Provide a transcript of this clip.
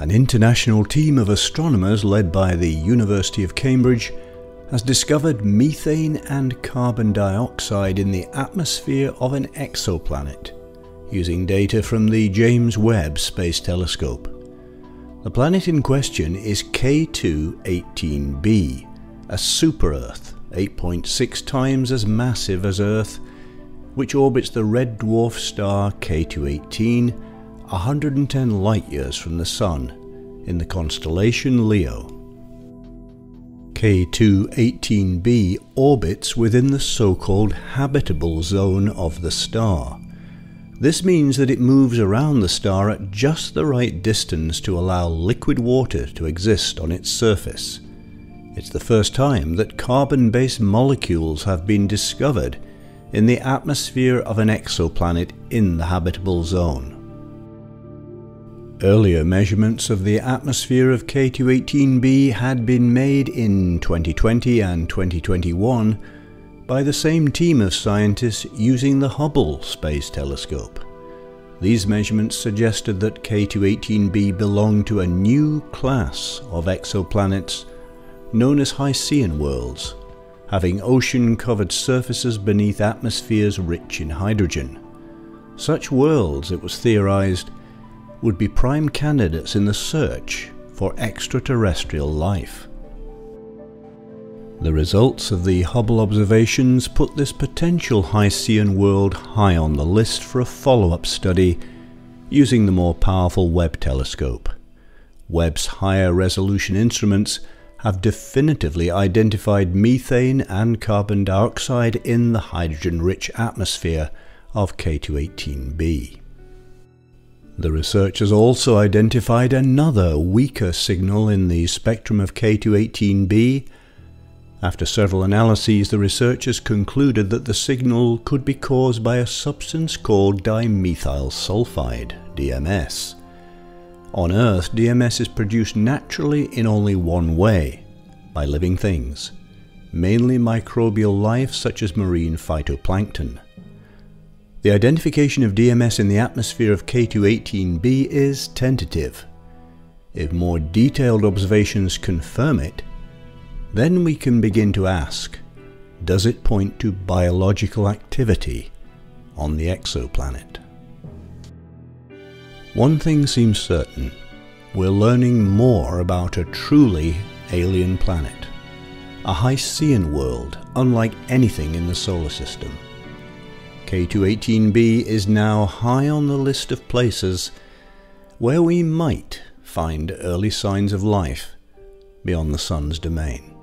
An international team of astronomers led by the University of Cambridge has discovered methane and carbon dioxide in the atmosphere of an exoplanet using data from the James Webb Space Telescope. The planet in question is K2-18b, a super-Earth 8.6 times as massive as Earth, which orbits the red dwarf star K2-18 110 light-years from the Sun in the constellation Leo. K2-18b orbits within the so-called habitable zone of the star. This means that it moves around the star at just the right distance to allow liquid water to exist on its surface. It's the first time that carbon-based molecules have been discovered in the atmosphere of an exoplanet in the habitable zone. Earlier measurements of the atmosphere of K2-18b had been made in 2020 and 2021 by the same team of scientists using the Hubble Space Telescope. These measurements suggested that K2-18b belonged to a new class of exoplanets known as Hycean worlds, having ocean-covered surfaces beneath atmospheres rich in hydrogen. Such worlds, it was theorized, would be prime candidates in the search for extraterrestrial life. The results of the Hubble observations put this potential Hycean world high on the list for a follow-up study using the more powerful Webb telescope. Webb's higher resolution instruments have definitively identified methane and carbon dioxide in the hydrogen-rich atmosphere of K2-18b. The researchers also identified another weaker signal in the spectrum of K2-18b after several analyses, the researchers concluded that the signal could be caused by a substance called dimethyl sulfide, DMS. On Earth, DMS is produced naturally in only one way, by living things, mainly microbial life such as marine phytoplankton. The identification of DMS in the atmosphere of K2-18b is tentative. If more detailed observations confirm it, then we can begin to ask, does it point to biological activity on the exoplanet? One thing seems certain, we're learning more about a truly alien planet, a Hycean world unlike anything in the solar system. K2-18b is now high on the list of places where we might find early signs of life beyond the Sun's domain.